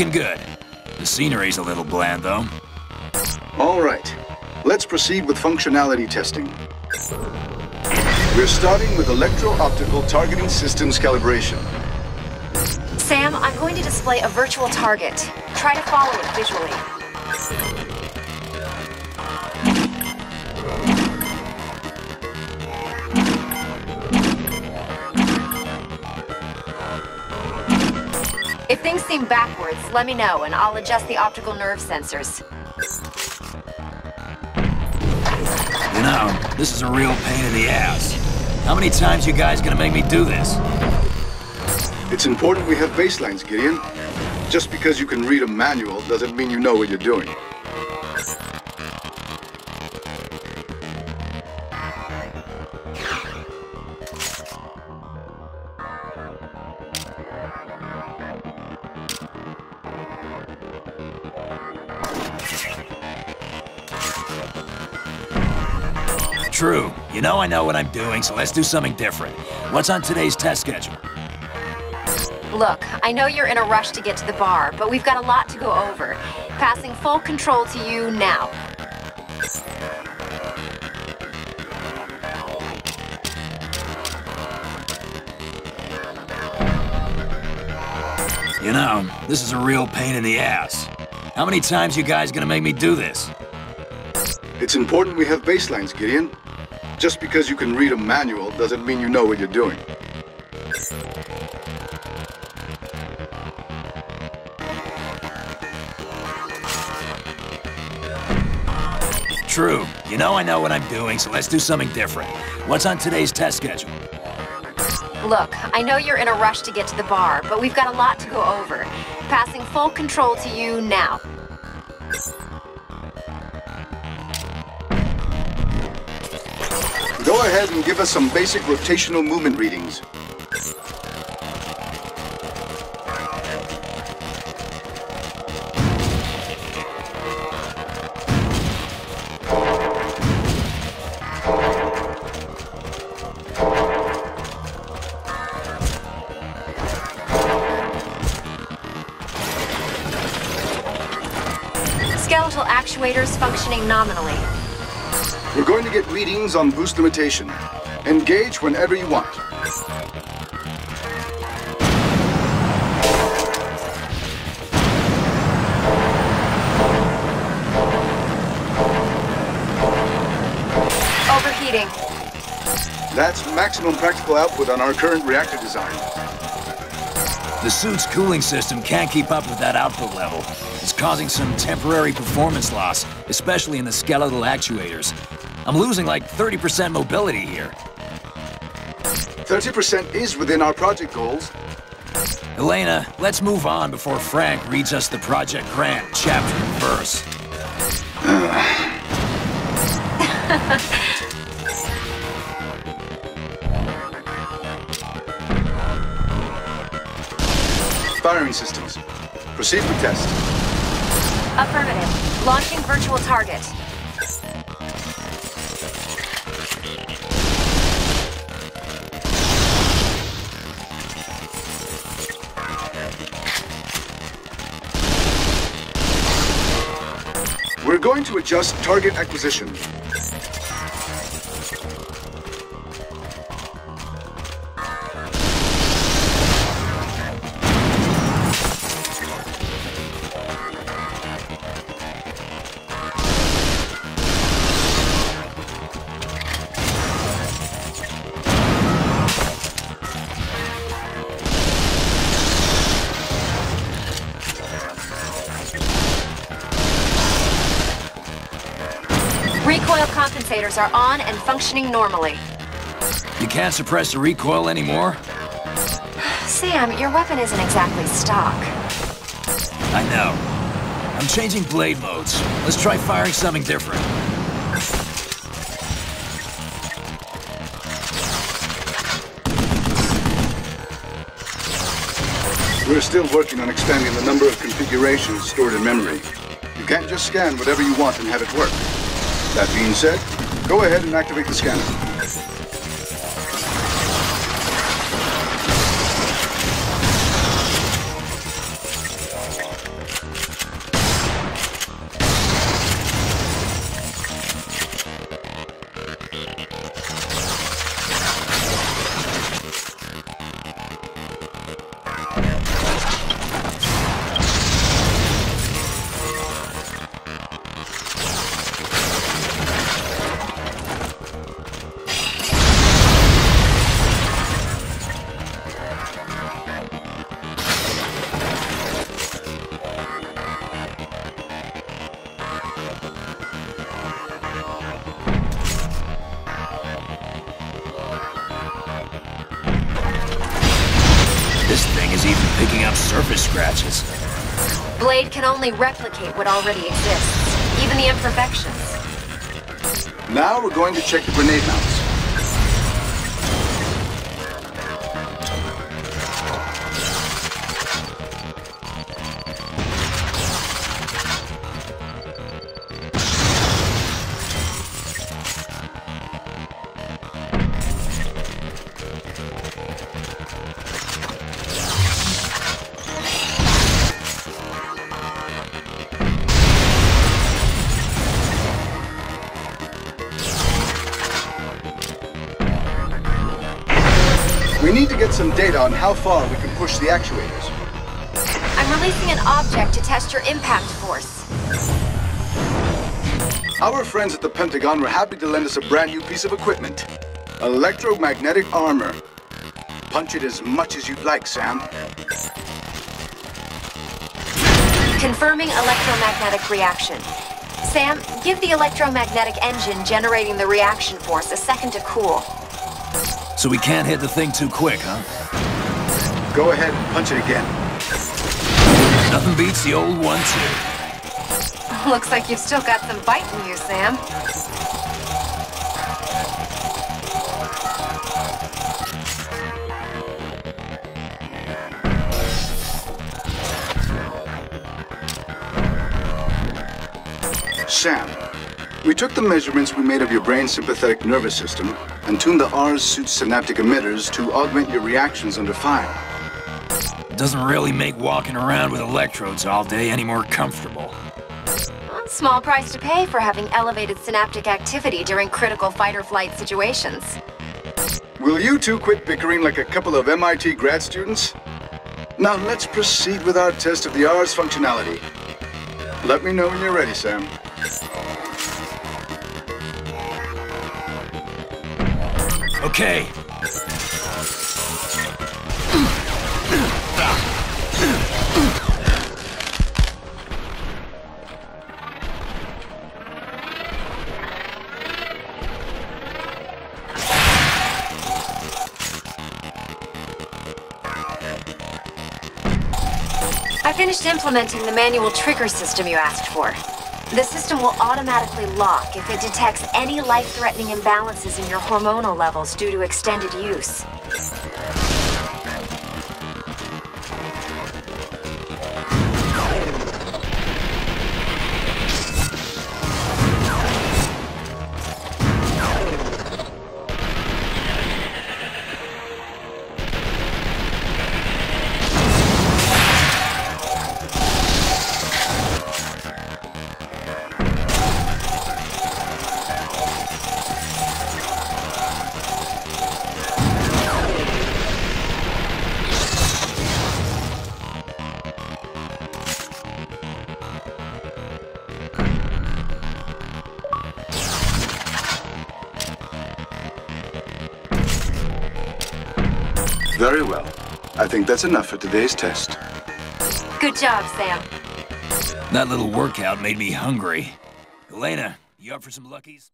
Looking good. The scenery's a little bland, though. All right. Let's proceed with functionality testing. We're starting with electro-optical targeting systems calibration. Sam, I'm going to display a virtual target. Try to follow it visually. If things seem backwards, let me know and I'll adjust the optical nerve sensors. You know, this is a real pain in the ass. How many times you guys gonna make me do this? It's important we have baselines, Gideon. Just because you can read a manual doesn't mean you know what you're doing. True. You know I know what I'm doing, so let's do something different. What's on today's test schedule? Look, I know you're in a rush to get to the bar, but we've got a lot to go over. Passing full control to you now. You know, this is a real pain in the ass. How many times you guys gonna make me do this? It's important we have baselines, Gideon. Just because you can read a manual doesn't mean you know what you're doing. True. You know I know what I'm doing, so let's do something different. What's on today's test schedule? Look, I know you're in a rush to get to the bar, but we've got a lot to go over. Passing full control to you now. Go ahead and give us some basic rotational movement readings. Skeletal actuators functioning nominally. We're going to get readings on boost limitation. Engage whenever you want. Overheating. That's maximum practical output on our current reactor design. The suit's cooling system can't keep up with that output level. It's causing some temporary performance loss, especially in the skeletal actuators. I'm losing like 30% mobility here. 30% is within our project goals. Elena, let's move on before Frank reads us the Project Grant chapter and verse. Firing systems. Proceed with test. Affirmative. Launching virtual target. Going to adjust target acquisition. generators are on and functioning normally. You can't suppress the recoil anymore? Sam, your weapon isn't exactly stock. I know. I'm changing blade modes. Let's try firing something different. We're still working on expanding the number of configurations stored in memory. You can't just scan whatever you want and have it work. That being said, go ahead and activate the scanner. Can only replicate what already exists, even the imperfections. Now we're going to check the grenade mounts. Data on how far we can push the actuators. I'm releasing an object to test your impact force. Our friends at the Pentagon were happy to lend us a brand new piece of equipment. Electromagnetic armor. Punch it as much as you'd like, Sam. Confirming electromagnetic reaction. Sam, give the electromagnetic engine generating the reaction force a second to cool. So we can't hit the thing too quick, huh? Go ahead and punch it again. Nothing beats the old one-two. Looks like you've still got some bite in you, Sam. Sam, we took the measurements we made of your brain sympathetic nervous system and tuned the R's suit synaptic emitters to augment your reactions under fire. Doesn't really make walking around with electrodes all day any more comfortable. Small price to pay for having elevated synaptic activity during critical fight-or-flight situations. Will you two quit bickering like a couple of MIT grad students? Now let's proceed with our test of the R's functionality. Let me know when you're ready, Sam. Okay. I finished implementing the manual trigger system you asked for. The system will automatically lock if it detects any life-threatening imbalances in your hormonal levels due to extended use. Very well. I think that's enough for today's test. Good job, Sam. That little workout made me hungry. Elena, you up for some luckies?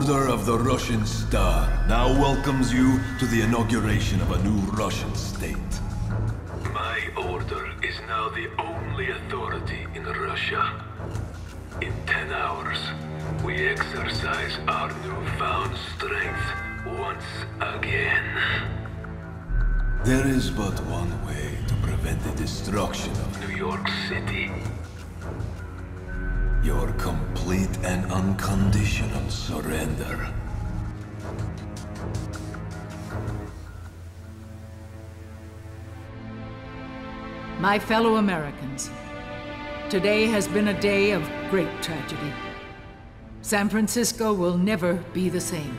Order of the Russian Star now welcomes you to the inauguration of a new Russian state. My order is now the only authority in Russia. In ten hours, we exercise our newfound strength once again. There is but one way to prevent the destruction of New York City. Your complete and unconditional surrender. My fellow Americans, today has been a day of great tragedy. San Francisco will never be the same.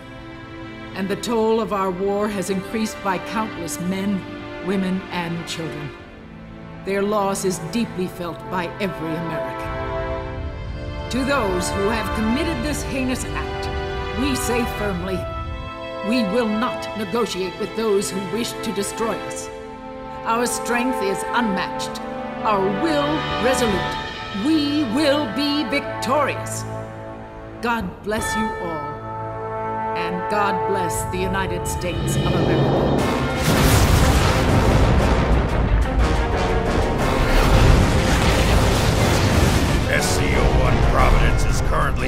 And the toll of our war has increased by countless men, women, and children. Their loss is deeply felt by every American. To those who have committed this heinous act, we say firmly, we will not negotiate with those who wish to destroy us. Our strength is unmatched, our will resolute. We will be victorious. God bless you all, and God bless the United States of America.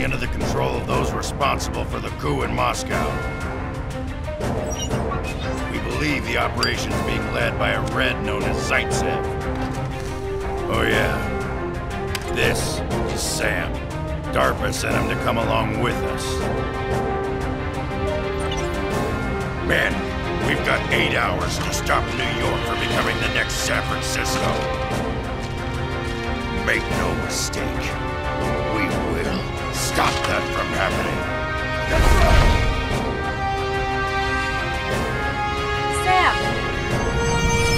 Under the control of those responsible for the coup in Moscow. We believe the operation is being led by a Red known as Zaitsev. Oh yeah. This is Sam. DARPA sent him to come along with us. Men, we've got eight hours to stop New York from becoming the next San Francisco. Make no mistake. We will stop that from happening. Sam!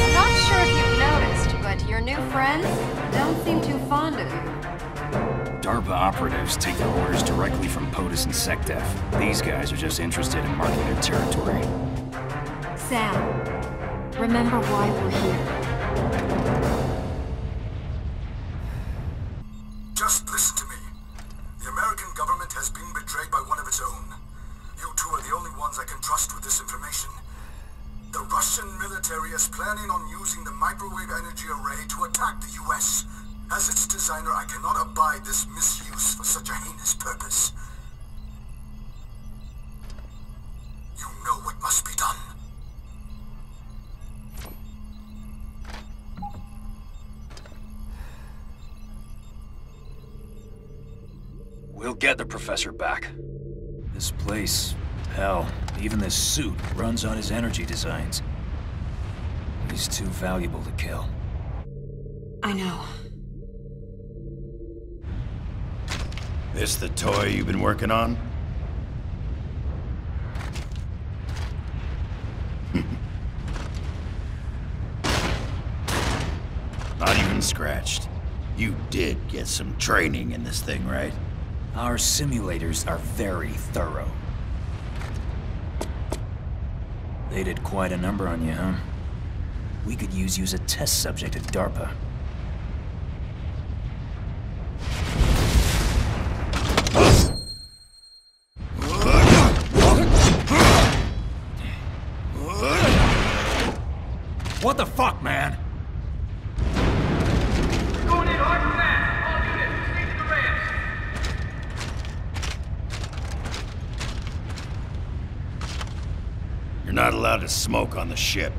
I'm not sure if you've noticed, but your new friends don't seem too fond of you. DARPA operatives take their orders directly from POTUS and SecDef. These guys are just interested in marking their territory. Sam, remember why we're here. Hell, even this suit runs on his energy designs. He's too valuable to kill. I know. This the toy you've been working on? Not even scratched. You did get some training in this thing, right? Our simulators are very thorough. They did quite a number on you, huh? We could use you as a test subject at DARPA. What the fuck, man? Going in hard and fast. All units, proceed to the ramps. You're not allowed to smoke on the ship.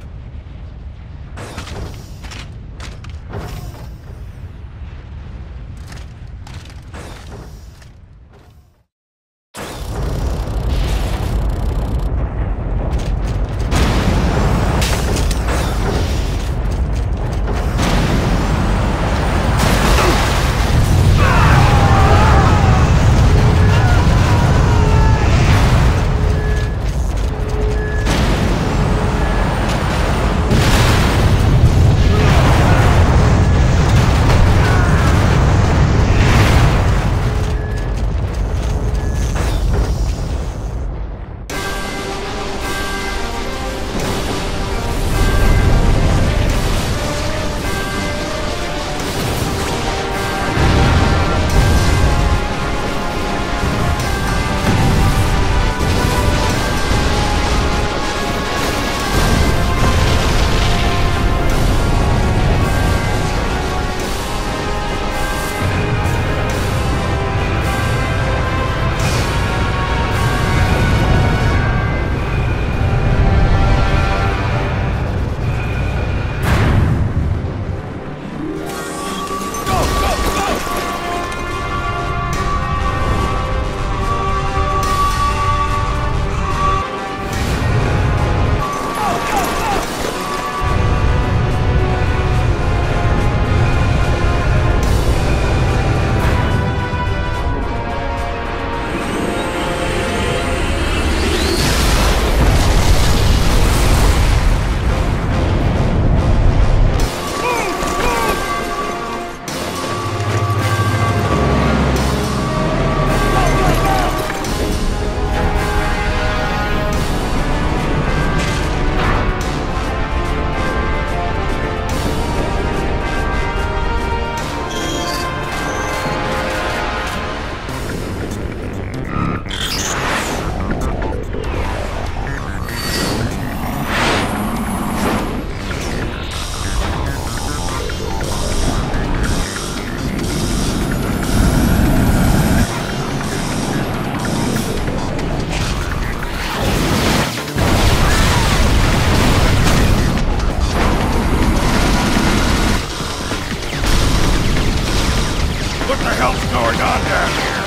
Hell's going on down here?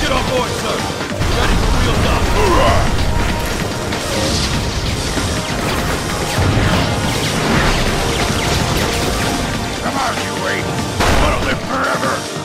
Get on board, sir. Ready for. Come on, you wait. Wanna live forever?